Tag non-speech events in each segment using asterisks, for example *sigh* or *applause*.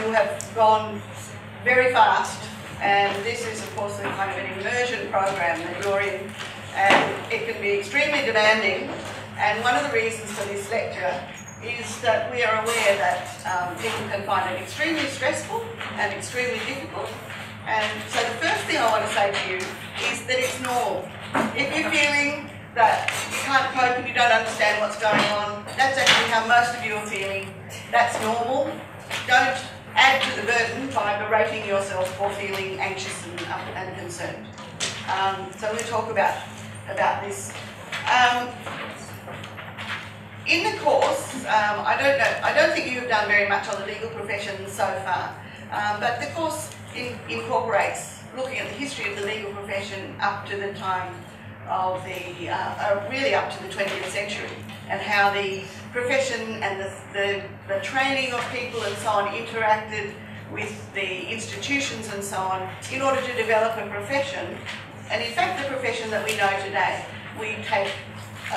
you have gone very fast, and this is of course a kind of an immersion program that you're in, and it can be extremely demanding. And one of the reasons for this lecture is that we are aware that um, people can find it extremely stressful and extremely difficult. And so the first thing I want to say to you is that it's normal. If you're feeling that you can't cope and you don't understand what's going on, that's actually how most of you are feeling. That's normal. Don't add to the burden by berating yourself for feeling anxious and, and concerned. Um, so we'll talk about, about this. Um, in the course, um, I don't know, I don't think you have done very much on the legal profession so far, um, but the course in, incorporates looking at the history of the legal profession up to the time of the, uh, uh, really up to the 20th century, and how the profession and the, the, the training of people and so on interacted with the institutions and so on in order to develop a profession. And in fact, the profession that we know today, we take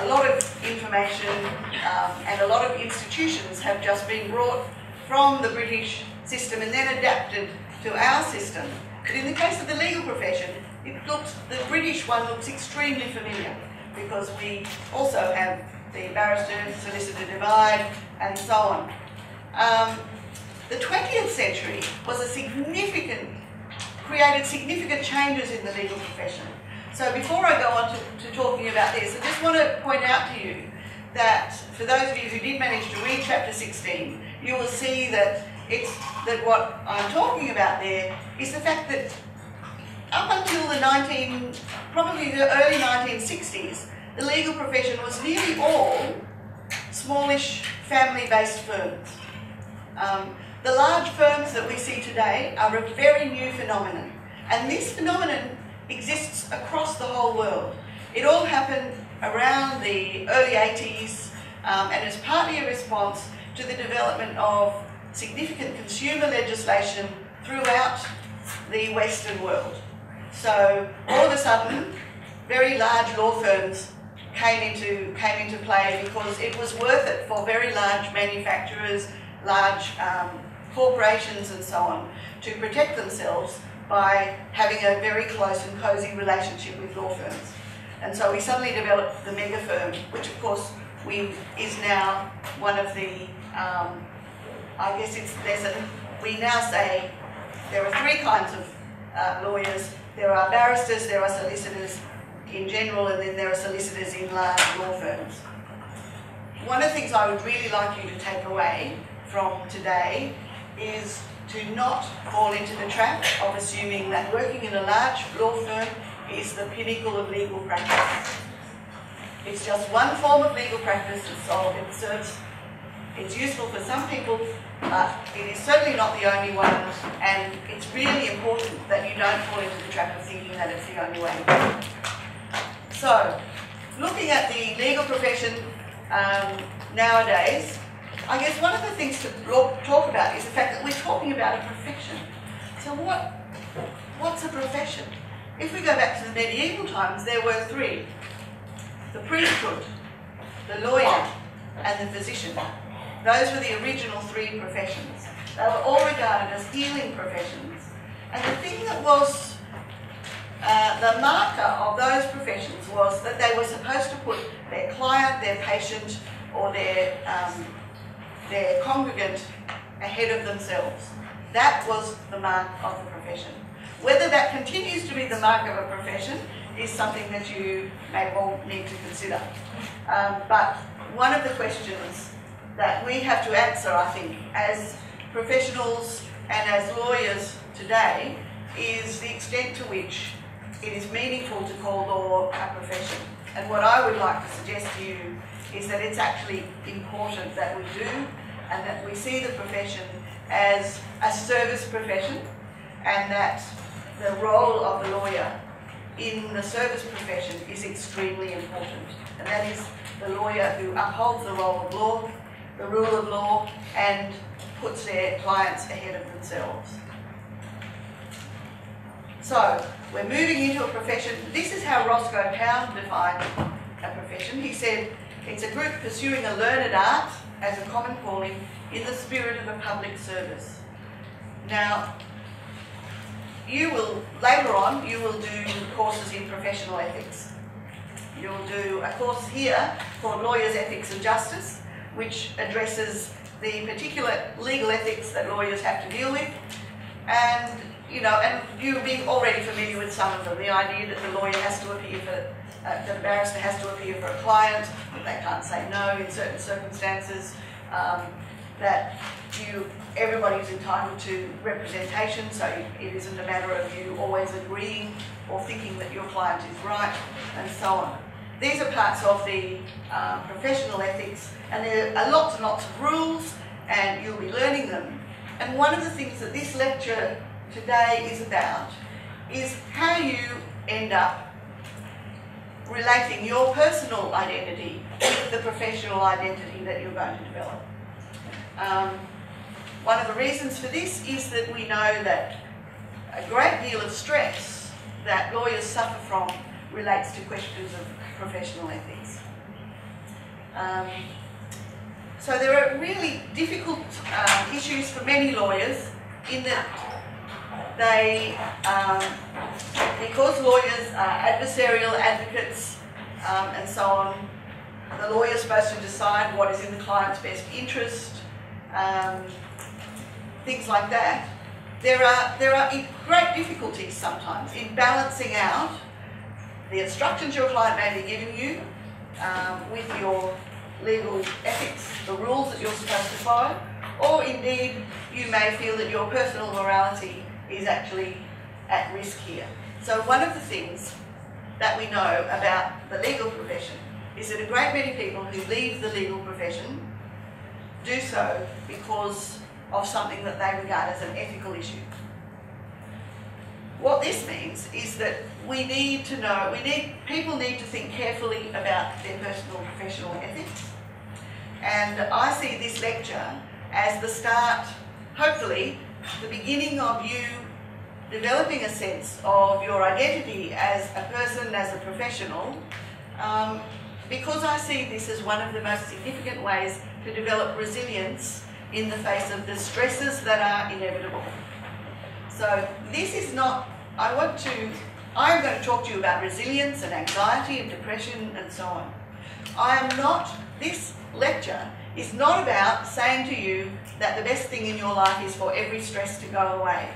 a lot of information um, and a lot of institutions have just been brought from the British system and then adapted to our system. But in the case of the legal profession, it looks, the British one looks extremely familiar because we also have the barrister solicitor divide and so on. Um, the 20th century was a significant, created significant changes in the legal profession. So before I go on to, to talking about this, I just want to point out to you that for those of you who did manage to read chapter 16, you will see that it's that what I'm talking about there is the fact that up until the 19, probably the early 1960s, the legal profession was nearly all smallish family-based firms. Um, the large firms that we see today are a very new phenomenon. And this phenomenon exists across the whole world. It all happened around the early 80s um, and is partly a response to the development of significant consumer legislation throughout the Western world. So all of a sudden, very large law firms came into, came into play because it was worth it for very large manufacturers, large um, corporations and so on to protect themselves by having a very close and cosy relationship with law firms. And so we suddenly developed the mega firm, which of course we is now one of the, um, I guess it's, there's a, we now say there are three kinds of uh, lawyers. There are barristers, there are solicitors in general, and then there are solicitors in large law firms. One of the things I would really like you to take away from today is to not fall into the trap of assuming that working in a large law firm is the pinnacle of legal practice. It's just one form of legal practice, so it serves, it's useful for some people, but it is certainly not the only one, and it's really important that you don't fall into the trap of thinking that it's the only way. So, looking at the legal profession um, nowadays, I guess one of the things to talk about is the fact that we're talking about a profession. So what, what's a profession? If we go back to the medieval times, there were three. The priesthood, the lawyer, and the physician. Those were the original three professions. They were all regarded as healing professions. And the thing that was uh, the marker of those professions was that they were supposed to put their client, their patient, or their um, their congregant ahead of themselves. That was the mark of the profession. Whether that continues to be the mark of a profession is something that you may well need to consider. Um, but one of the questions that we have to answer, I think, as professionals and as lawyers today is the extent to which it is meaningful to call law a profession. And what I would like to suggest to you is that it's actually important that we do and that we see the profession as a service profession and that the role of the lawyer in the service profession is extremely important. And that is the lawyer who upholds the role of law, the rule of law, and puts their clients ahead of themselves. So, we're moving into a profession. This is how Roscoe Pound defined a profession. He said, it's a group pursuing a learned art as a common calling in the spirit of a public service. Now, you will, later on, you will do courses in professional ethics. You'll do a course here called Lawyers Ethics and Justice, which addresses the particular legal ethics that lawyers have to deal with. And, you know, and you'll be already familiar with some of them. The idea that the lawyer has to appear for, uh, the barrister has to appear for a client, they can't say no in certain circumstances, um, that you, everybody's entitled to representation, so it isn't a matter of you always agreeing or thinking that your client is right, and so on. These are parts of the um, professional ethics, and there are lots and lots of rules, and you'll be learning them. And one of the things that this lecture today is about is how you end up relating your personal identity with the professional identity that you're going to develop. Um, one of the reasons for this is that we know that a great deal of stress that lawyers suffer from relates to questions of professional ethics. Um, so there are really difficult um, issues for many lawyers in that they, um, because lawyers are adversarial advocates um, and so on, the lawyer is supposed to decide what is in the client's best interest, um, things like that. There are, there are great difficulties sometimes in balancing out the instructions your client may be giving you um, with your legal ethics, the rules that you're supposed to follow, or indeed you may feel that your personal morality is actually at risk here. So one of the things that we know about the legal profession is that a great many people who leave the legal profession do so because of something that they regard as an ethical issue. What this means is that we need to know, we need, people need to think carefully about their personal professional ethics. And I see this lecture as the start, hopefully, the beginning of you developing a sense of your identity as a person, as a professional, um, because I see this as one of the most significant ways to develop resilience in the face of the stresses that are inevitable. So this is not, I want to, I'm going to talk to you about resilience and anxiety and depression and so on. I am not, this lecture is not about saying to you that the best thing in your life is for every stress to go away.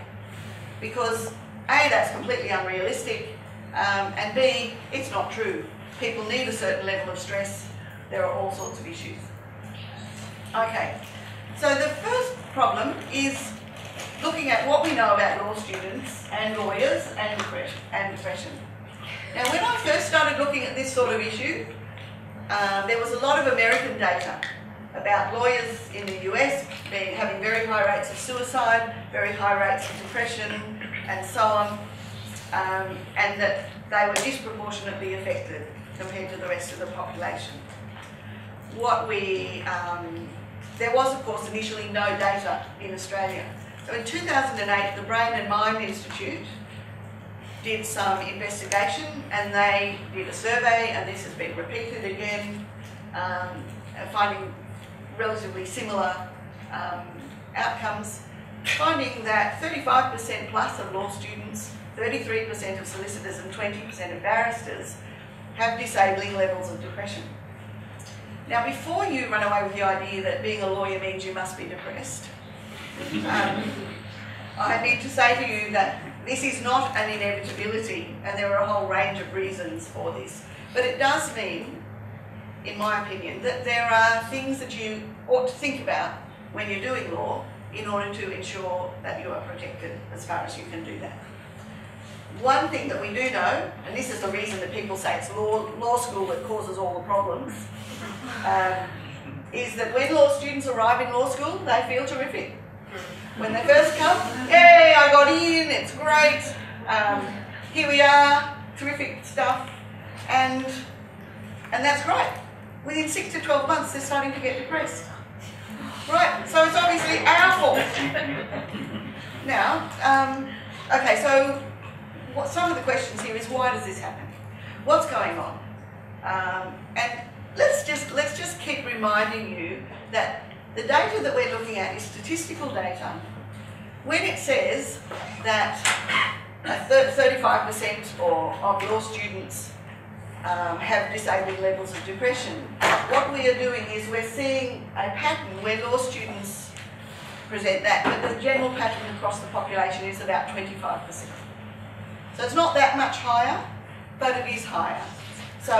Because A, that's completely unrealistic, um, and B, it's not true. People need a certain level of stress. There are all sorts of issues. Okay, so the first problem is looking at what we know about law students and lawyers and depression. And depression. Now, when I first started looking at this sort of issue, uh, there was a lot of American data about lawyers in the US being, having very high rates of suicide, very high rates of depression, and so on, um, and that they were disproportionately affected compared to the rest of the population. What we, um, there was of course initially no data in Australia. So in 2008 the Brain and Mind Institute did some investigation and they did a survey and this has been repeated again, um, finding relatively similar um, outcomes, finding that 35% plus of law students, 33% of solicitors and 20% of barristers have disabling levels of depression. Now before you run away with the idea that being a lawyer means you must be depressed, um, I need to say to you that this is not an inevitability and there are a whole range of reasons for this. But it does mean, in my opinion, that there are things that you ought to think about when you're doing law in order to ensure that you are protected as far as you can do that. One thing that we do know, and this is the reason that people say it's law, law school that causes all the problems, *laughs* um, is that when law students arrive in law school, they feel terrific. When they first come, hey, I got in, it's great, um, here we are, terrific stuff, and, and that's great. Within six to 12 months, they're starting to get depressed. Right, so it's obviously our fault. Now, um, okay, so what, some of the questions here is why does this happen? What's going on? Um, and let's just let's just keep reminding you that the data that we're looking at is statistical data. When it says that 35% or of your students um, have disabling levels of depression, what we are doing is we're seeing a pattern where law students present that, but the general pattern across the population is about 25%. So it's not that much higher, but it is higher. So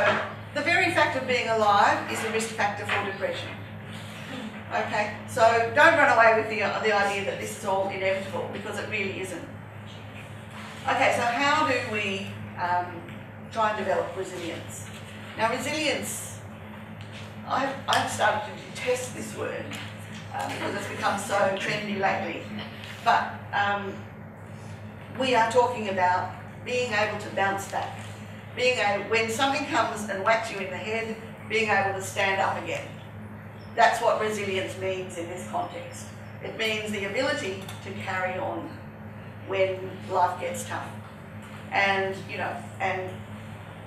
the very fact of being alive is a risk factor for depression. Okay, so don't run away with the, the idea that this is all inevitable because it really isn't. Okay, so how do we um, try and develop resilience? Now, resilience, I've, I've started to detest this word um, because it's become so trendy lately. But um, we are talking about being able to bounce back. Being able, when something comes and whacks you in the head, being able to stand up again. That's what resilience means in this context. It means the ability to carry on when life gets tough. And, you know, and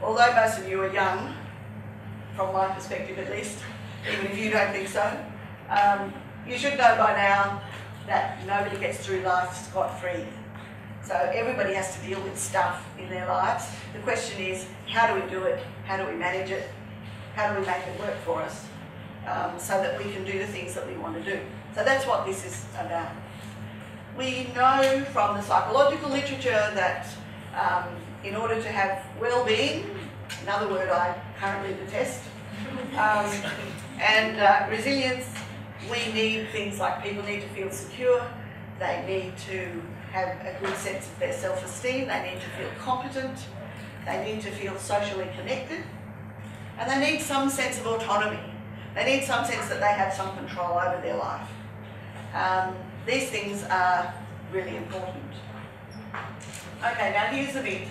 although most of you are young, from my perspective at least, even if you don't think so, um, you should know by now that nobody gets through life scot-free. So everybody has to deal with stuff in their lives. The question is, how do we do it? How do we manage it? How do we make it work for us? Um, so that we can do the things that we want to do. So that's what this is about. We know from the psychological literature that um, in order to have well-being, another word I currently detest, um, and uh, resilience, we need things like people need to feel secure, they need to have a good sense of their self-esteem, they need to feel competent, they need to feel socially connected, and they need some sense of autonomy. They need some sense that they have some control over their life. Um, these things are really important. Okay, now here's the bit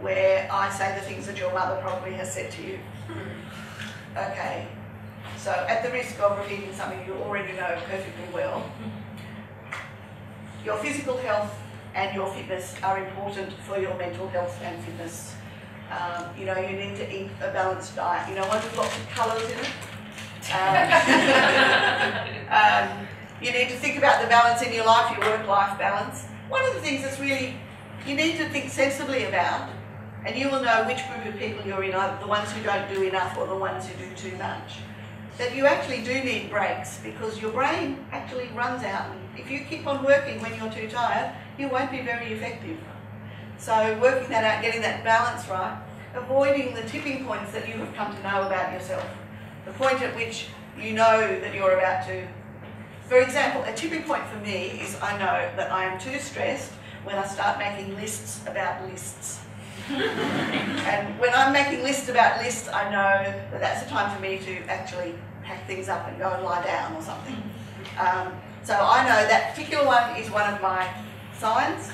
where I say the things that your mother probably has said to you. Okay, so at the risk of repeating something you already know perfectly well, your physical health and your fitness are important for your mental health and fitness. Um, you know, you need to eat a balanced diet. You know, one with lots of colours in it. Um, *laughs* um, you need to think about the balance in your life, your work-life balance. One of the things that's really, you need to think sensibly about, and you will know which group of people you're in, either the ones who don't do enough or the ones who do too much. That you actually do need breaks because your brain actually runs out. If you keep on working when you're too tired, you won't be very effective. So working that out, getting that balance right, avoiding the tipping points that you have come to know about yourself. The point at which you know that you're about to for example, a tipping point for me is I know that I am too stressed when I start making lists about lists. *laughs* and when I'm making lists about lists, I know that that's the time for me to actually pack things up and go and lie down or something. Um, so I know that particular one is one of my signs,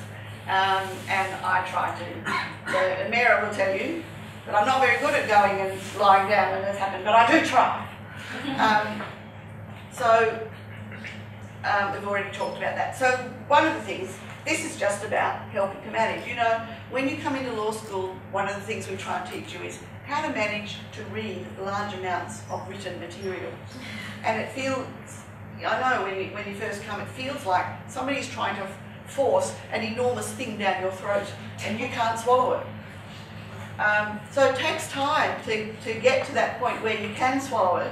um, and I try to. So Mira will tell you that I'm not very good at going and lying down when that's happened, but I do try. *laughs* Um, so um, we've already talked about that. So one of the things, this is just about helping to manage. You know, when you come into law school, one of the things we try and teach you is how to manage to read large amounts of written material. And it feels, I know when you, when you first come, it feels like somebody's trying to force an enormous thing down your throat and you can't swallow it. Um, so it takes time to, to get to that point where you can swallow it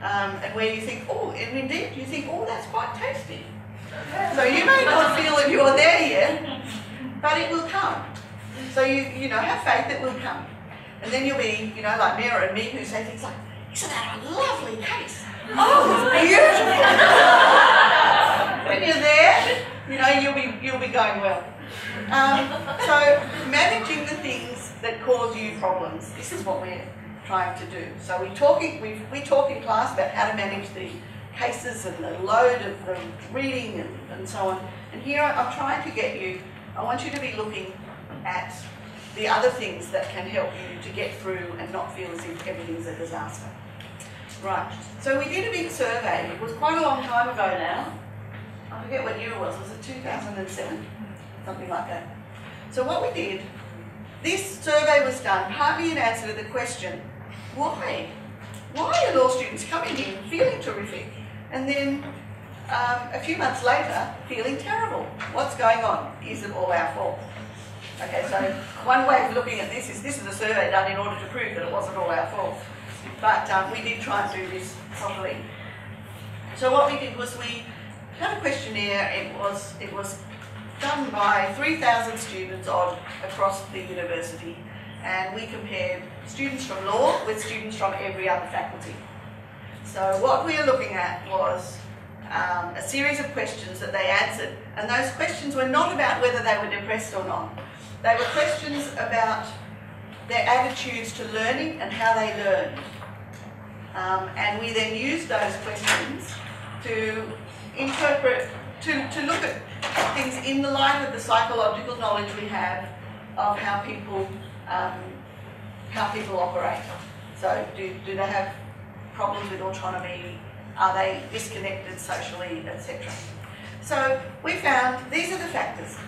um, and where you think, oh, and indeed you think, oh, that's quite tasty. So you may not feel that you're there yet, but it will come. So you, you know, have faith it will come. And then you'll be, you know, like Mira and me who say things like, isn't that a lovely case? Oh, it's beautiful. when you're there, you know, you'll be, you'll be going well. Um, so managing the things that cause you problems, this is what we're trying to do. So we talk, we, we talk in class about how to manage the cases and the load of the reading and, and so on. And here I'm trying to get you, I want you to be looking at the other things that can help you to get through and not feel as if everything's a disaster. Right, so we did a big survey. It was quite a long time ago now. I forget what year it was. Was it 2007? Something like that. So what we did, this survey was done partly in answer to the question, why? why are law students coming in feeling terrific and then um, a few months later feeling terrible? What's going on? Is it all our fault? Okay, so one way of looking at this is this is a survey done in order to prove that it wasn't all our fault. But um, we did try and do this properly. So what we did was we had a questionnaire. It was it was done by 3,000 students odd across the university, and we compared students from law with students from every other faculty. So what we were looking at was um, a series of questions that they answered, and those questions were not about whether they were depressed or not. They were questions about their attitudes to learning and how they learned. Um, and we then used those questions to interpret, to, to look at things in the light of the psychological knowledge we have of how people, um, how people operate. So do, do they have problems with autonomy? Are they disconnected socially, etc.? So we found these are the factors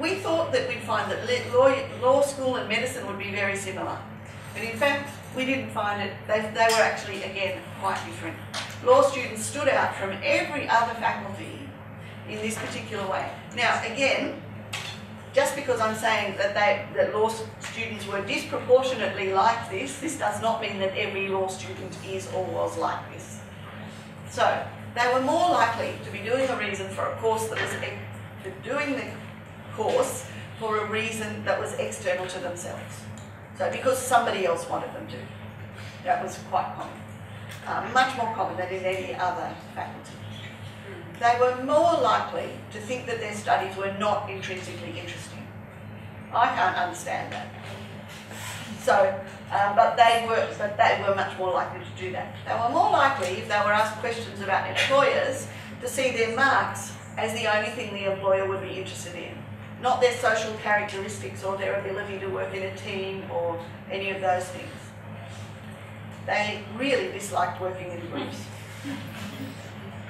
we thought that we'd find that law, law school and medicine would be very similar. But in fact, we didn't find it. They, they were actually, again, quite different. Law students stood out from every other faculty in this particular way. Now, again, just because I'm saying that, they, that law students were disproportionately like this, this does not mean that every law student is or was like this. So, they were more likely to be doing a reason for a course that was doing the course for a reason that was external to themselves. So because somebody else wanted them to. That was quite common. Um, much more common than in any other faculty. They were more likely to think that their studies were not intrinsically interesting. I can't understand that. So, um, but they were, but they were much more likely to do that. They were more likely, if they were asked questions about employers, to see their marks as the only thing the employer would be interested in not their social characteristics or their ability to work in a team or any of those things. They really disliked working in groups.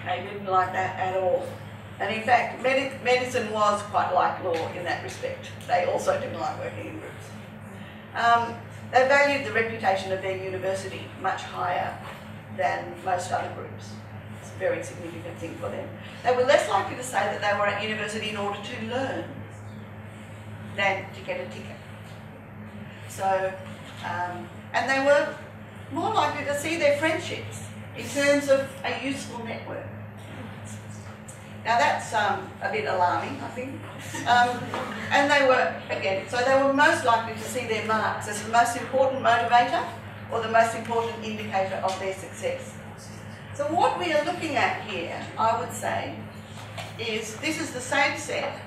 They didn't like that at all. And in fact, med medicine was quite like law in that respect. They also didn't like working in groups. Um, they valued the reputation of their university much higher than most other groups. It's a very significant thing for them. They were less likely to say that they were at university in order to learn than to get a ticket. So, um, and they were more likely to see their friendships in terms of a useful network. Now that's um, a bit alarming, I think. Um, and they were, again, so they were most likely to see their marks as the most important motivator or the most important indicator of their success. So what we are looking at here, I would say, is this is the same set,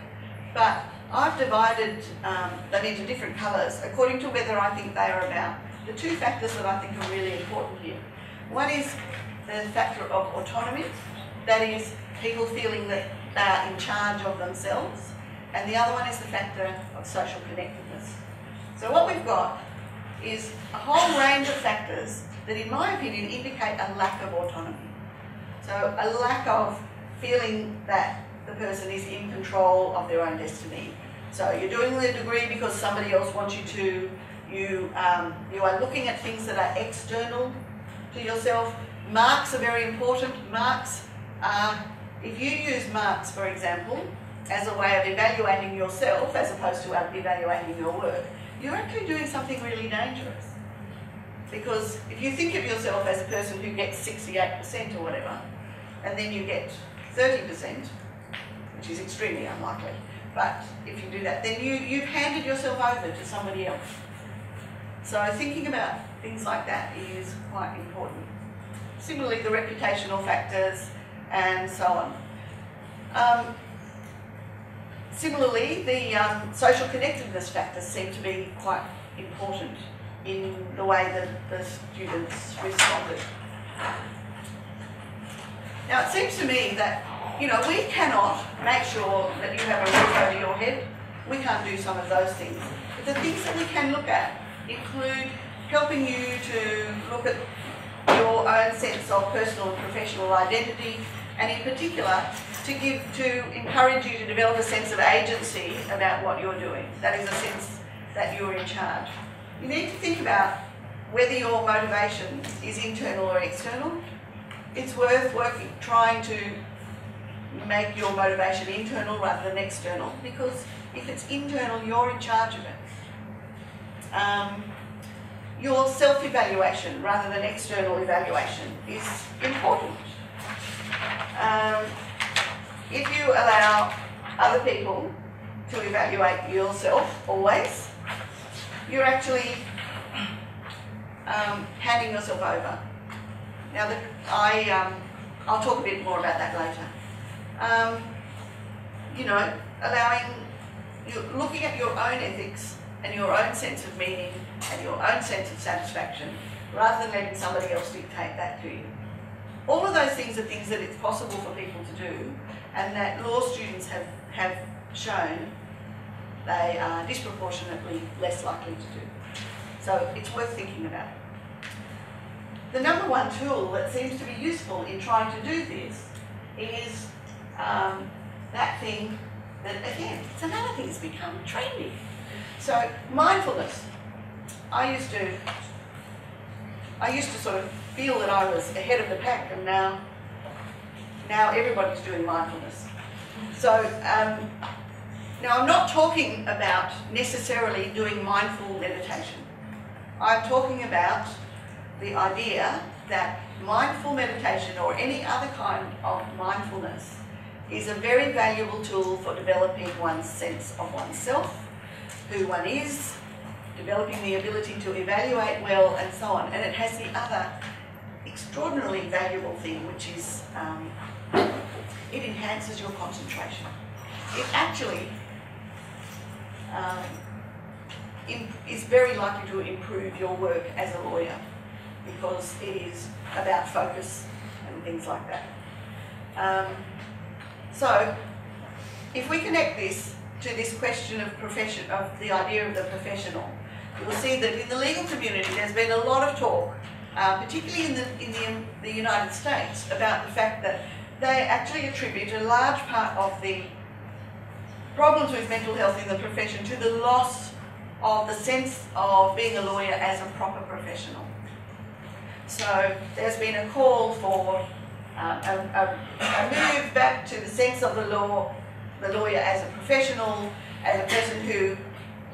but I've divided um, them into different colours according to whether I think they are about the two factors that I think are really important here. One is the factor of autonomy, that is people feeling that they are in charge of themselves, and the other one is the factor of social connectedness. So what we've got is a whole range of factors that in my opinion indicate a lack of autonomy. So a lack of feeling that the person is in control of their own destiny. So you're doing the degree because somebody else wants you to. You, um, you are looking at things that are external to yourself. Marks are very important. Marks are, if you use marks, for example, as a way of evaluating yourself as opposed to evaluating your work, you're actually doing something really dangerous. Because if you think of yourself as a person who gets 68% or whatever, and then you get 30%, which is extremely unlikely. But if you do that, then you, you've handed yourself over to somebody else. So thinking about things like that is quite important. Similarly, the reputational factors and so on. Um, similarly, the um, social connectedness factors seem to be quite important in the way that the students responded. Now, it seems to me that you know, we cannot make sure that you have a roof over your head. We can't do some of those things. But the things that we can look at include helping you to look at your own sense of personal and professional identity, and in particular, to give to encourage you to develop a sense of agency about what you're doing. That is a sense that you're in charge. You need to think about whether your motivation is internal or external, it's worth working, trying to make your motivation internal rather than external because if it's internal, you're in charge of it. Um, your self-evaluation rather than external evaluation is important. Um, if you allow other people to evaluate yourself always, you're actually um, handing yourself over. Now, the, I, um, I'll talk a bit more about that later. Um, you know, allowing, you looking at your own ethics and your own sense of meaning and your own sense of satisfaction rather than letting somebody else dictate that to you. All of those things are things that it's possible for people to do and that law students have, have shown they are disproportionately less likely to do. So it's worth thinking about. The number one tool that seems to be useful in trying to do this is um, that thing that, again, it's another thing that's become trendy. So mindfulness. I used to, I used to sort of feel that I was ahead of the pack, and now, now everybody's doing mindfulness. So um, now I'm not talking about necessarily doing mindful meditation. I'm talking about the idea that mindful meditation or any other kind of mindfulness is a very valuable tool for developing one's sense of oneself, who one is, developing the ability to evaluate well, and so on. And it has the other extraordinarily valuable thing, which is um, it enhances your concentration. It actually um, is very likely to improve your work as a lawyer because it is about focus and things like that. Um, so, if we connect this to this question of profession, of the idea of the professional, you'll see that in the legal community there's been a lot of talk, uh, particularly in the in the, the United States, about the fact that they actually attribute a large part of the problems with mental health in the profession to the loss of the sense of being a lawyer as a proper professional. So there's been a call for uh, a, a, a, move back to the sense of the law, the lawyer as a professional, as a person who,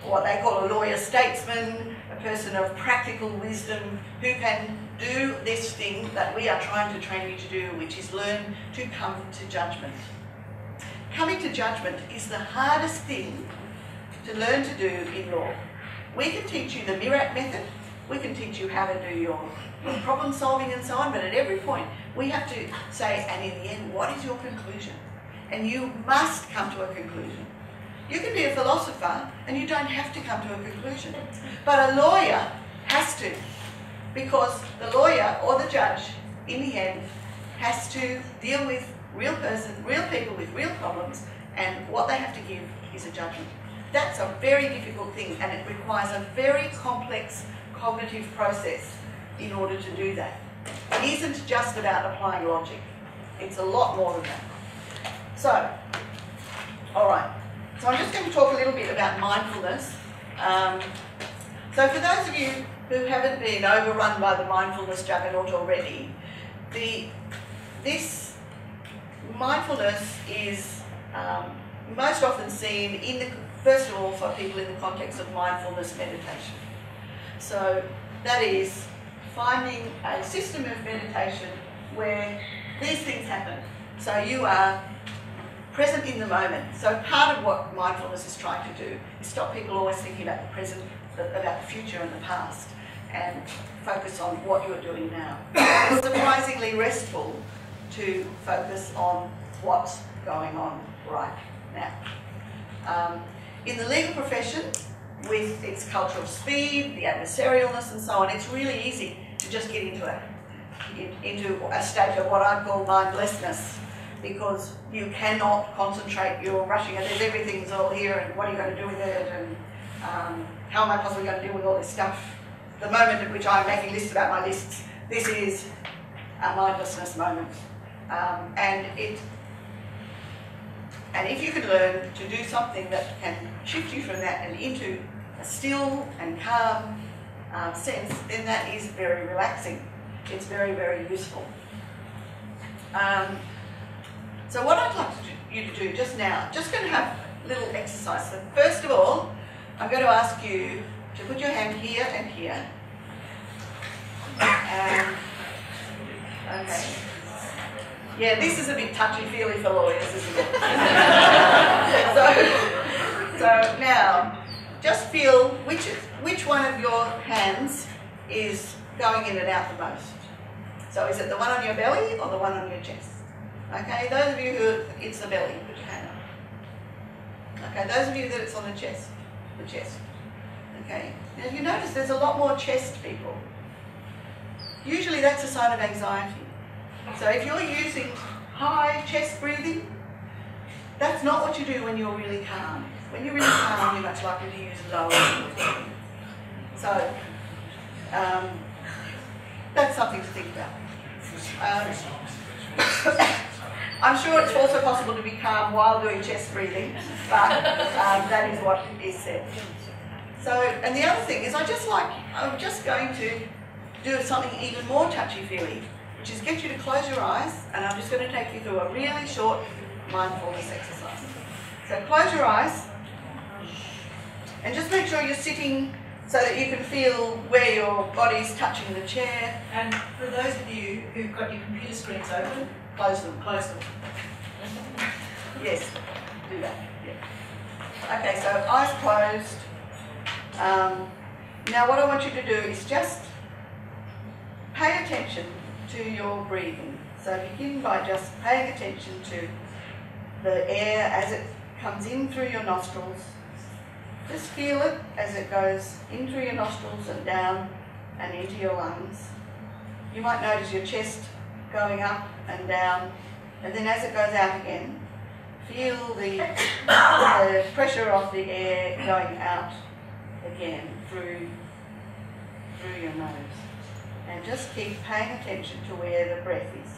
what they call a lawyer statesman, a person of practical wisdom, who can do this thing that we are trying to train you to do, which is learn to come to judgment. Coming to judgment is the hardest thing to learn to do in law. We can teach you the MIRAT method, we can teach you how to do your problem solving and so on, but at every point we have to say, and in the end, what is your conclusion? And you must come to a conclusion. You can be a philosopher and you don't have to come to a conclusion. But a lawyer has to, because the lawyer or the judge, in the end, has to deal with real person, real people with real problems, and what they have to give is a judgment. That's a very difficult thing, and it requires a very complex cognitive process in order to do that. It isn't just about applying logic. It's a lot more than that. So, all right. So I'm just going to talk a little bit about mindfulness. Um, so for those of you who haven't been overrun by the mindfulness juggernaut already, the this mindfulness is um, most often seen in the first of all for people in the context of mindfulness meditation. So that is finding a system of meditation where these things happen. So you are present in the moment. So part of what mindfulness is trying to do is stop people always thinking about the present, about the future and the past, and focus on what you're doing now. It's surprisingly restful to focus on what's going on right now. Um, in the legal profession, with its culture of speed, the adversarialness and so on, it's really easy to just get into a, into a state of what I call mindlessness because you cannot concentrate, you're rushing and everything's all here and what are you going to do with it and um, how am I possibly going to deal with all this stuff. The moment at which I'm making lists about my lists, this is a mindlessness moment. Um, and it and if you can learn to do something that can shift you from that and into a still and calm um, sense, then that is very relaxing. It's very, very useful. Um, so what I'd like to you to do just now, just going to have a little exercise. So first of all, I'm going to ask you to put your hand here and here. And, okay. Yeah, this is a bit touchy-feely for lawyers, isn't it? *laughs* so, so now, just feel which, which one of your hands is going in and out the most. So is it the one on your belly or the one on your chest? Okay, those of you who, it's the belly, put your hand up. Okay, those of you that it's on the chest, the chest. Okay, now you notice there's a lot more chest people. Usually that's a sign of anxiety. So if you're using high chest breathing, that's not what you do when you're really calm. When you're really calm, you're much likely to use lower. So um, that's something to think about. Um, I'm sure it's also possible to be calm while doing chest breathing, but um, that is what is said. So, and the other thing is I just like, I'm just going to do something even more touchy-feely which is get you to close your eyes, and I'm just going to take you through a really short mindfulness exercise. So close your eyes, and just make sure you're sitting so that you can feel where your body's touching the chair. And for those of you who've got your computer screens open, close them. Close them. Yes, do that. Yeah. Okay, so eyes closed. Um, now what I want you to do is just pay attention to your breathing. So begin by just paying attention to the air as it comes in through your nostrils. Just feel it as it goes in through your nostrils and down and into your lungs. You might notice your chest going up and down, and then as it goes out again, feel the, the pressure of the air going out again through, through your nose and just keep paying attention to where the breath is.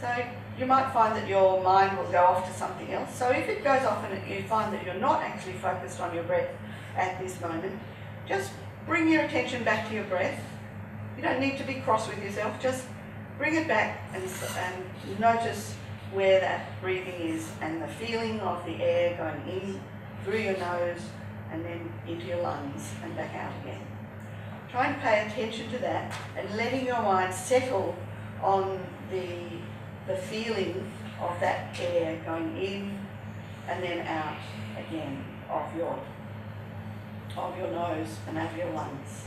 So you might find that your mind will go off to something else. So if it goes off and you find that you're not actually focused on your breath at this moment, just bring your attention back to your breath. You don't need to be cross with yourself, just bring it back and, and notice where that breathing is and the feeling of the air going in through your nose and then into your lungs and back out again. Try and pay attention to that and letting your mind settle on the, the feeling of that air going in and then out again of your, of your nose and out of your lungs.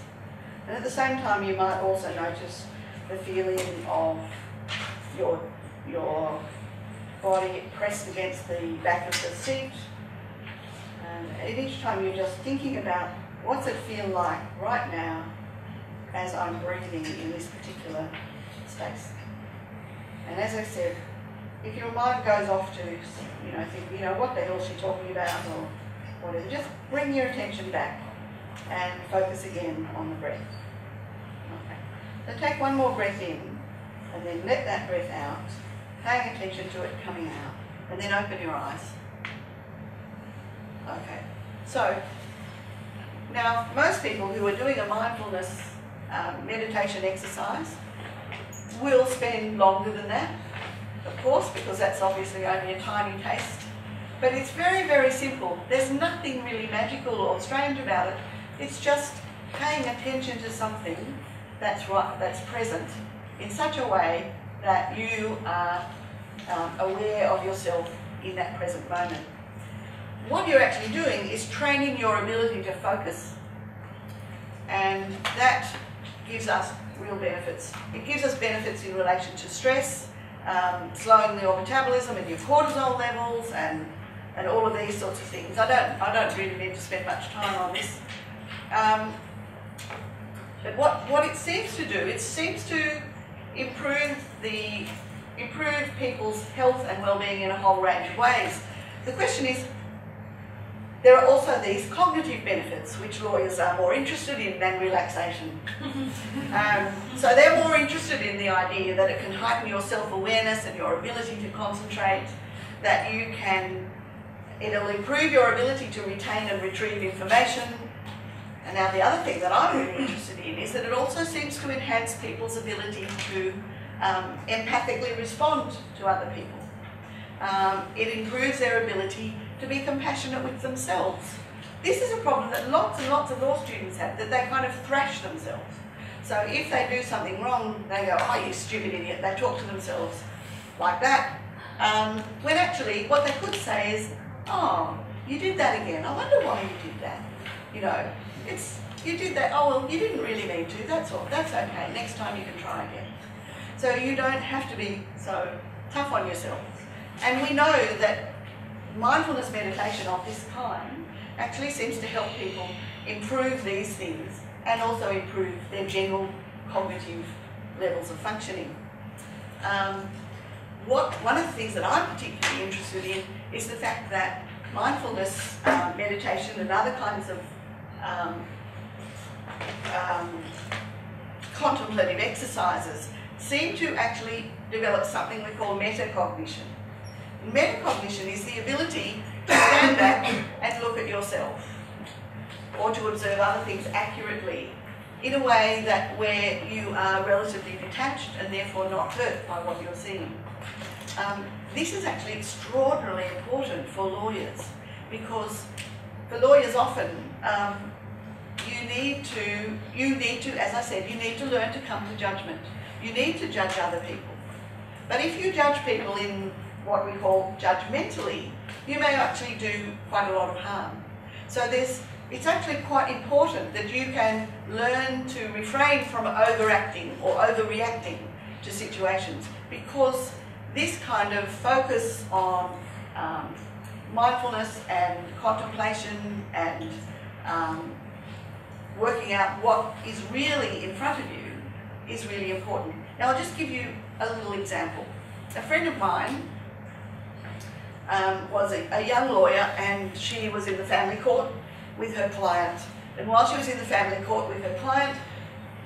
And at the same time, you might also notice the feeling of your, your body pressed against the back of the seat. And each time you're just thinking about what's it feel like right now as I'm breathing in this particular space. And as I said, if your mind goes off to, you know, think, you know, what the hell is she talking about or whatever, just bring your attention back and focus again on the breath. So take one more breath in and then let that breath out, paying attention to it coming out, and then open your eyes. Okay. So, now most people who are doing a mindfulness um, meditation exercise will spend longer than that, of course, because that's obviously only a tiny taste. But it's very, very simple. There's nothing really magical or strange about it. It's just paying attention to something that's right, that's present in such a way that you are um, aware of yourself in that present moment. What you're actually doing is training your ability to focus, and that gives us real benefits. It gives us benefits in relation to stress, um, slowing your metabolism and your cortisol levels and, and all of these sorts of things. I don't, I don't really need to spend much time on this. Um, but what, what it seems to do, it seems to improve the improve people's health and well-being in a whole range of ways. The question is, there are also these cognitive benefits, which lawyers are more interested in than relaxation. *laughs* um, so they're more interested in the idea that it can heighten your self-awareness and your ability to concentrate, that you can, it'll improve your ability to retain and retrieve information, And now the other thing that I'm really interested in is that it also seems to enhance people's ability to um, empathically respond to other people. Um, it improves their ability to be compassionate with themselves. This is a problem that lots and lots of law students have, that they kind of thrash themselves. So if they do something wrong, they go, oh, you stupid idiot. They talk to themselves like that. Um, when actually what they could say is, oh, you did that again. I wonder why you did that. You know, it's, you did that, oh, well, you didn't really mean to. That's all. That's okay. Next time you can try again. So you don't have to be so tough on yourself. And we know that mindfulness meditation of this kind actually seems to help people improve these things and also improve their general cognitive levels of functioning. Um, what, one of the things that I'm particularly interested in is the fact that mindfulness uh, meditation and other kinds of um, um, contemplative exercises seem to actually develop something we call metacognition. Metacognition is the ability to stand back and look at yourself or to observe other things accurately in a way that where you are relatively detached and therefore not hurt by what you're seeing. Um, this is actually extraordinarily important for lawyers because for lawyers often um, you need to, you need to, as I said, you need to learn to come to judgment. You need to judge other people. But if you judge people in what we call judgmentally, you may actually do quite a lot of harm. So there's, it's actually quite important that you can learn to refrain from overacting or overreacting to situations because this kind of focus on um, mindfulness and contemplation and um, working out what is really in front of you is really important. Now I'll just give you a little example. A friend of mine um, was a, a, young lawyer and she was in the family court with her client. And while she was in the family court with her client,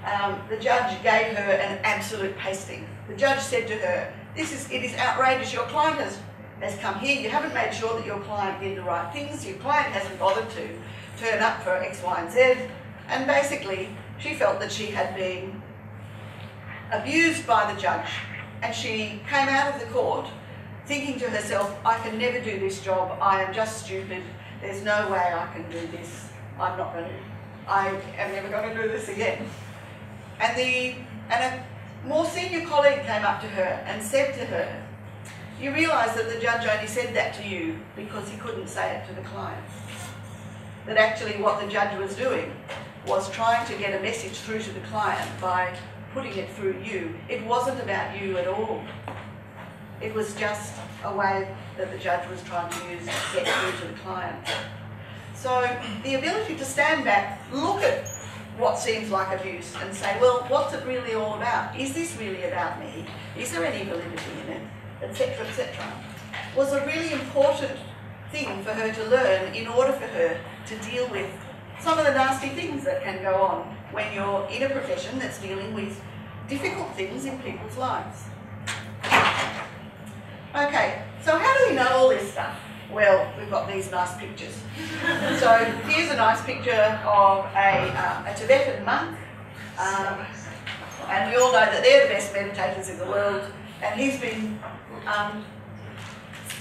um, the judge gave her an absolute pasting. The judge said to her, this is, it is outrageous, your client has, has come here, you haven't made sure that your client did the right things, your client hasn't bothered to turn up for X, Y and Z, and basically she felt that she had been abused by the judge and she came out of the court thinking to herself, I can never do this job, I am just stupid, there's no way I can do this, I'm not going to, I am never going to do this again. And, the, and a more senior colleague came up to her and said to her, you realise that the judge only said that to you because he couldn't say it to the client. That actually what the judge was doing was trying to get a message through to the client by putting it through you. It wasn't about you at all. It was just a way that the judge was trying to use to get through to the client. So the ability to stand back, look at what seems like abuse and say, well, what's it really all about? Is this really about me? Is there any validity in it? Etc., etc. was a really important thing for her to learn in order for her to deal with some of the nasty things that can go on when you're in a profession that's dealing with difficult things in people's lives. Okay, so how do we know all this stuff? Well, we've got these nice pictures. so here's a nice picture of a, uh, a Tibetan monk. Um, and we all know that they're the best meditators in the world. And he's been um,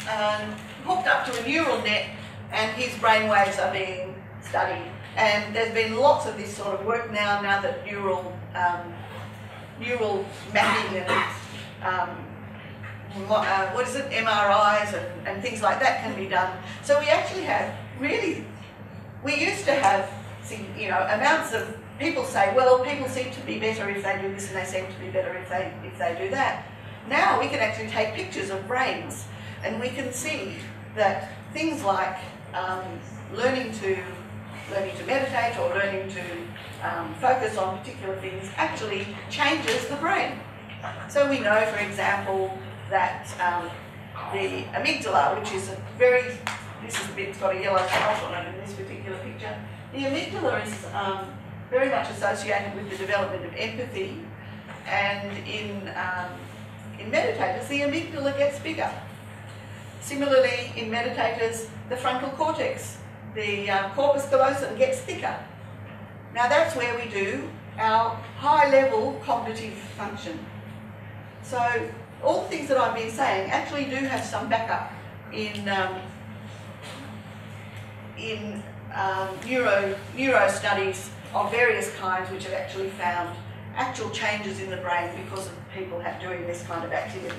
um, hooked up to a neural net and his brainwaves are being studied. And there's been lots of this sort of work now, now that neural, um, neural mapping and um, uh, what is it, MRIs and, and things like that can be done. So we actually have really, we used to have, you know, amounts of people say, well, people seem to be better if they do this and they seem to be better if they, if they do that. Now we can actually take pictures of brains and we can see that things like um, learning to learning to meditate or learning to um, focus on particular things actually changes the brain. So we know, for example, that um, the amygdala, which is a very, this is a bit, it's got a yellow spot on it in this particular picture, the amygdala is um, very much associated with the development of empathy and in, um, in meditators the amygdala gets bigger. Similarly, in meditators, the frontal cortex the um, corpus callosum gets thicker. Now that's where we do our high level cognitive function. So all the things that I've been saying actually do have some backup in um, in um, neuro neuro studies of various kinds which have actually found actual changes in the brain because of people doing this kind of activity.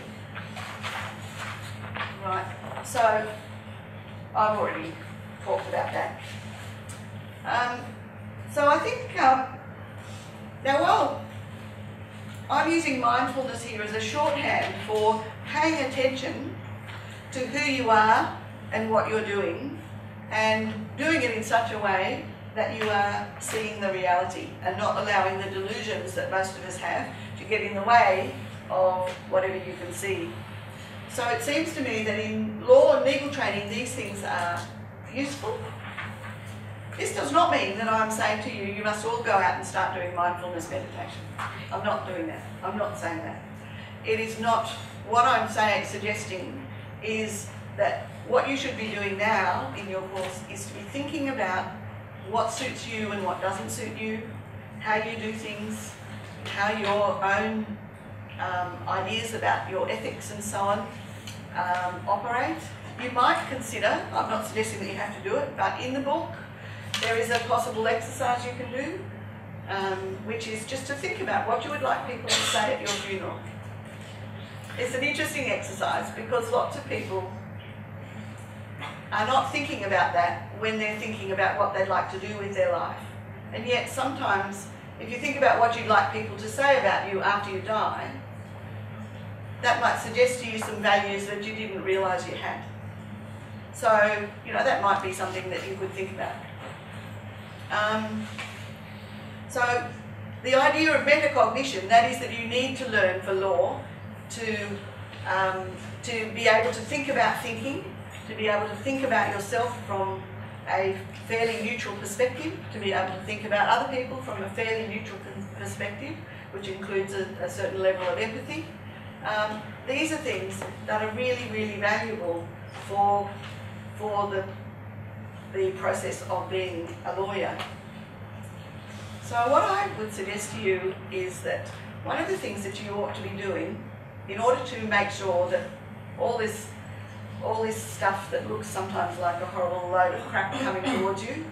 Right, so I've already talked about that. Um, so I think, um, now while I'm using mindfulness here as a shorthand for paying attention to who you are and what you're doing and doing it in such a way that you are seeing the reality and not allowing the delusions that most of us have to get in the way of whatever you can see. So it seems to me that in law and legal training these things are useful. This does not mean that I'm saying to you, you must all go out and start doing mindfulness meditation. I'm not doing that. I'm not saying that. It is not, what I'm saying, suggesting is that what you should be doing now in your course is to be thinking about what suits you and what doesn't suit you, how you do things, how your own um, ideas about your ethics and so on um, operate. You might consider, I'm not suggesting that you have to do it, but in the book there is a possible exercise you can do, um, which is just to think about what you would like people to say at your funeral. It's an interesting exercise because lots of people are not thinking about that when they're thinking about what they'd like to do with their life. And yet sometimes, if you think about what you'd like people to say about you after you die, that might suggest to you some values that you didn't realise you had. So, you know, that might be something that you could think about. Um, so, the idea of metacognition, that is that you need to learn for law to, um, to be able to think about thinking, to be able to think about yourself from a fairly neutral perspective, to be able to think about other people from a fairly neutral perspective, which includes a, a certain level of empathy. Um, these are things that are really, really valuable for, for the, the process of being a lawyer. So what I would suggest to you is that one of the things that you ought to be doing in order to make sure that all this all this stuff that looks sometimes like a horrible load of crap coming towards you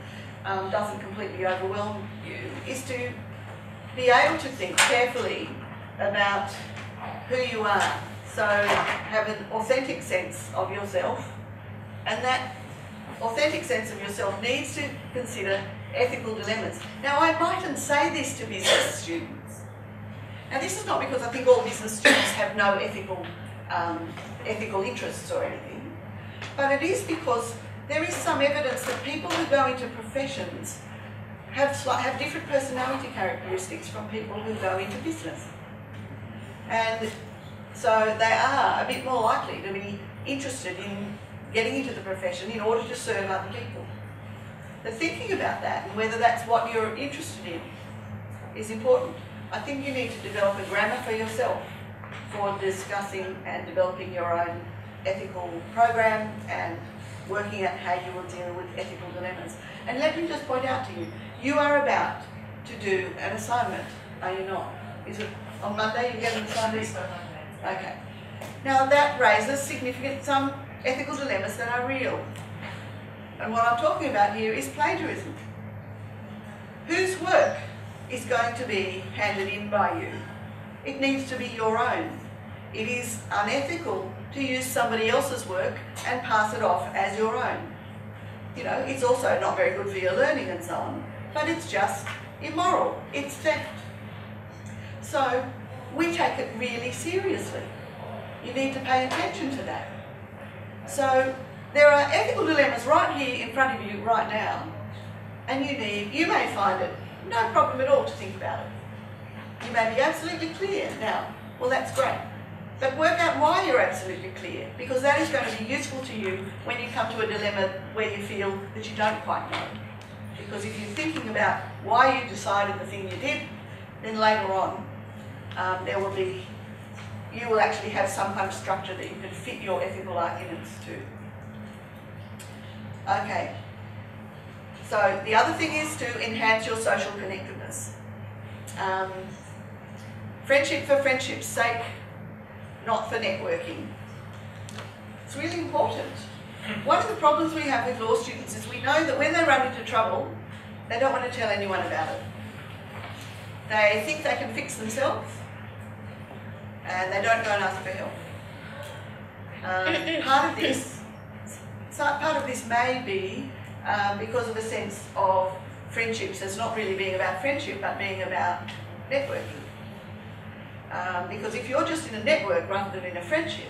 um, doesn't completely overwhelm you, is to be able to think carefully about who you are. So have an authentic sense of yourself, and that authentic sense of yourself needs to consider ethical dilemmas. Now, I mightn't say this to business students. Now, this is not because I think all business students have no ethical, um, ethical interests or anything, but it is because there is some evidence that people who go into professions have, have different personality characteristics from people who go into business. And so they are a bit more likely to be interested in getting into the profession in order to serve other people. The thinking about that and whether that's what you're interested in is important. I think you need to develop a grammar for yourself for discussing and developing your own ethical program and working out how you will deal with ethical dilemmas. And let me just point out to you, you are about to do an assignment, are you not? Is it on Monday you get an assignment? Okay. Now that raises significant, some ethical dilemmas that are real. And what I'm talking about here is plagiarism. Whose work is going to be handed in by you? It needs to be your own. It is unethical to use somebody else's work and pass it off as your own. You know, it's also not very good for your learning and so on, but it's just immoral. It's theft. So we take it really seriously. You need to pay attention to that. So there are ethical dilemmas right here in front of you right now, and you need, you may find it no problem at all to think about it. You may be absolutely clear now. Well, that's great. But work out why you're absolutely clear, because that is going to be useful to you when you come to a dilemma where you feel that you don't quite know. Because if you're thinking about why you decided the thing you did, then later on um, there will be, you will actually have some kind of structure that you can fit your ethical arguments to. Okay. So the other thing is to enhance your social connectedness. Um, friendship for friendship's sake, not for networking. It's really important. One of the problems we have with law students is we know that when they run into trouble, they don't want to tell anyone about it. They think they can fix themselves, and they don't go and ask for help. Um, part of this, part of this may be um, because of a sense of friendships as not really being about friendship, but being about networking. Um, because if you're just in a network rather than in a friendship,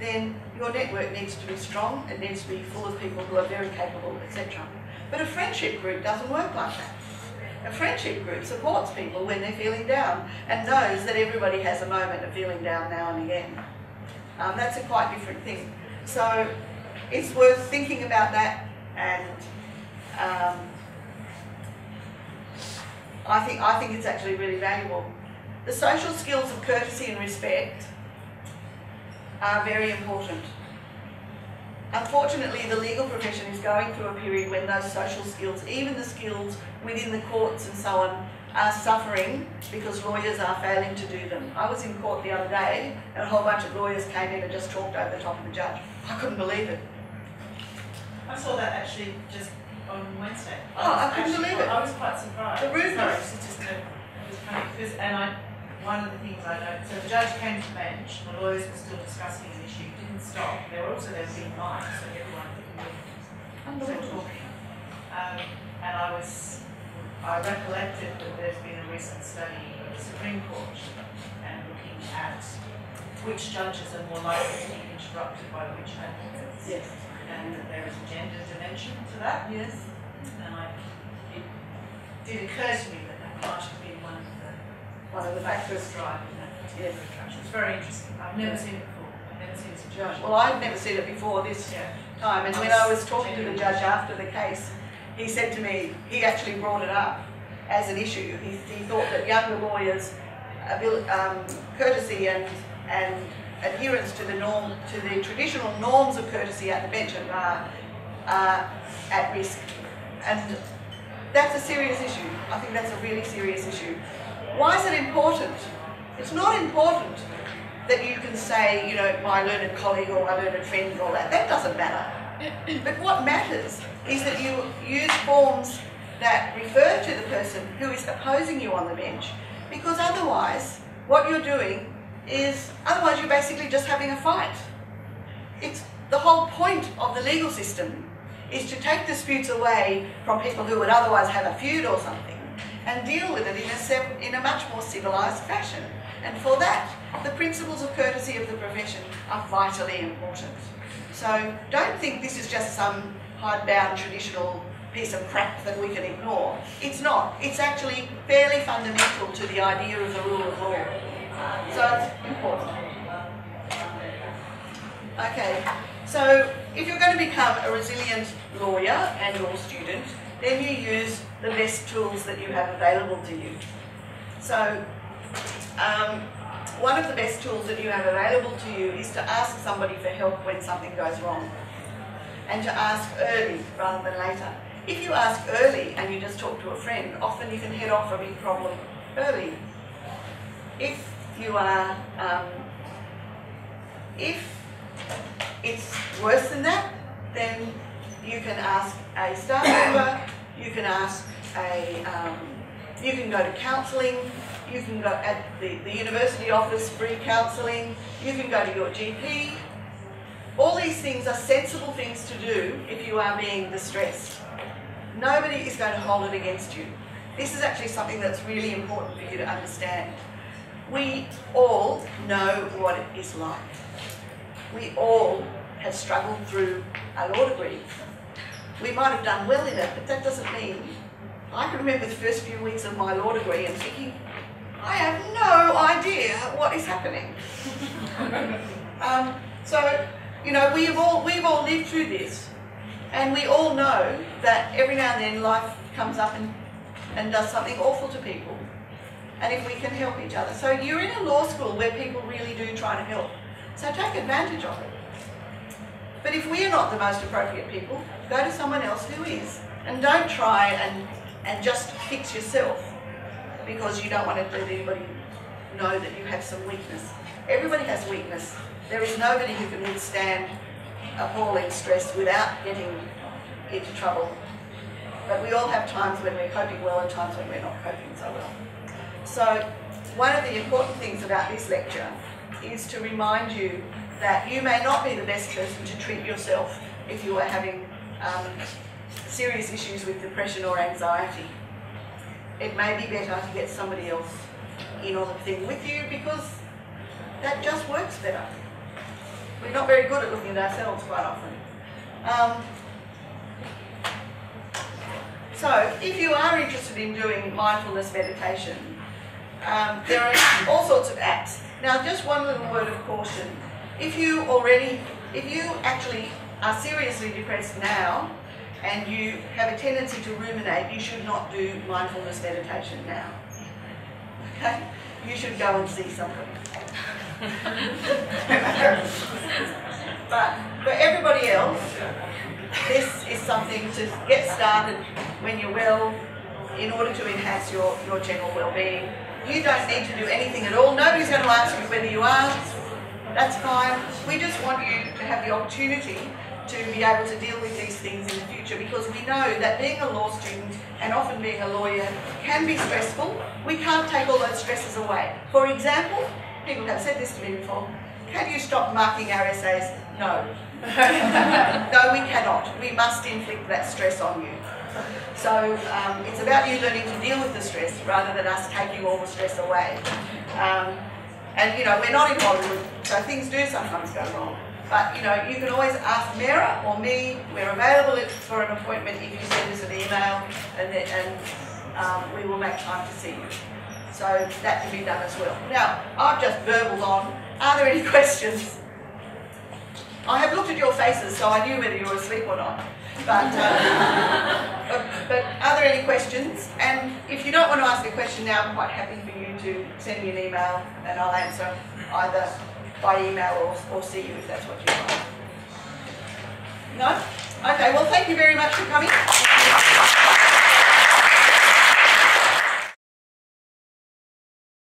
then your network needs to be strong, it needs to be full of people who are very capable, etc. But a friendship group doesn't work like that. A friendship group supports people when they're feeling down and knows that everybody has a moment of feeling down now and again. Um, that's a quite different thing. So it's worth thinking about that and um, I think I think it's actually really valuable. The social skills of courtesy and respect are very important. Unfortunately, the legal profession is going through a period when those social skills, even the skills within the courts and so on, are suffering because lawyers are failing to do them. I was in court the other day and a whole bunch of lawyers came in and just talked over the top of the judge. I couldn't believe it. I saw that actually just on Wednesday. Oh, I couldn't actually believe it. I was quite surprised. The rudeness. Sorry, it's just a, it was funny because, and I, one of the things I noticed, so the judge came to the bench, the lawyers were still discussing an issue, didn't stop. They were also there being nice, so everyone could hear talking. Um, and I was, I recollected that there's been a recent study of the Supreme Court and looking at which judges are more likely to be interrupted by which advocates Yes. and that there is a gender dimension to that. Yes. And I, it did occur to me that that might have been one of the One of the factors driving that particular attraction. It's very interesting. I've never seen it before. I've never seen a Judge. Well, I've never seen it before this Yeah. time, and when I was talking to the judge after the case, he said to me, he actually brought it up as an issue. He, he thought that younger lawyers' um, courtesy and, and adherence to the norm, to the traditional norms of courtesy at the bench bar are at risk. And that's a serious issue. I think that's a really serious issue. Why is it important? It's not important that you can say, you know, my learned colleague or my learned friend and all that. That doesn't matter. But what matters is that you use forms that refer to the person who is opposing you on the bench. Because otherwise, what you're doing is, otherwise you're basically just having a fight. It's the whole point of the legal system is to take disputes away from people who would otherwise have a feud or something and deal with it in a, in a much more civilised fashion. And for that, the principles of courtesy of the profession are vitally important. So don't think this is just some hidebound traditional piece of crap that we can ignore. It's not. It's actually fairly fundamental to the idea of the rule of law. So it's important. Okay, so if you're going to become a resilient lawyer and law student, then you use the best tools that you have available to you. So, um, one of the best tools that you have available to you is to ask somebody for help when something goes wrong, and to ask early rather than later. If you ask early and you just talk to a friend, often you can head off a big problem early. If you are, um, if it's worse than that, then you can ask a staff member, you can ask a, um, you can go to counselling, you can go at the, the university office, free counselling, you can go to your GP. All these things are sensible things to do if you are being distressed. Nobody is going to hold it against you. This is actually something that's really important for you to understand. We all know what it is like we all have struggled through a law degree. We might have done well in it, but that doesn't mean. I can remember the first few weeks of my law degree and thinking, I have no idea what is happening. *laughs* um, so, you know, we've all we've all lived through this, and we all know that every now and then life comes up and, and does something awful to people. And if we can help each other. So you're in a law school where people really do try to help. So take advantage of it. But if we are not the most appropriate people, go to someone else who is. And don't try and, and just fix yourself because you don't want to let anybody know that you have some weakness. Everybody has weakness. There is nobody who can withstand appalling stress without getting into trouble. But we all have times when we're coping well and times when we're not coping so well. So one of the important things about this lecture is to remind you that you may not be the best person to treat yourself if you are having um, serious issues with depression or anxiety. It may be better to get somebody else in on the thing with you because that just works better. We're not very good at looking at ourselves quite often. Um, so, if you are interested in doing mindfulness meditation, um, there are all sorts of apps. Now, just one little word of caution. If you already, if you actually are seriously depressed now and you have a tendency to ruminate, you should not do mindfulness meditation now. Okay? You should go and see somebody. *laughs* but for everybody else, this is something to get started when you're well in order to enhance your, your general well-being. You don't need to do anything at all. Nobody's going to ask you whether you are. That's fine. We just want you to have the opportunity to be able to deal with these things in the future because we know that being a law student and often being a lawyer can be stressful. We can't take all those stresses away. For example, people have said this to me before, can you stop marking our essays? No. *laughs* no, we cannot. We must inflict that stress on you. So um, it's about you learning to deal with the stress rather than us taking all the stress away. Um, and you know, we're not in Hollywood, so things do sometimes go wrong. But you know, you can always ask Mera or me. We're available for an appointment if you send us an email, and, then, and um, we will make time to see you. So that can be done as well. Now, I've just burbled on. Are there any *laughs* questions? I have looked at your faces, so I knew whether you were asleep or not. But, uh, *laughs* but are there any questions? And if you don't want to ask a question now, I'm quite happy for you to send me an email and I'll answer either by email or, or see you if that's what you want. No? Okay, well thank you very much for coming.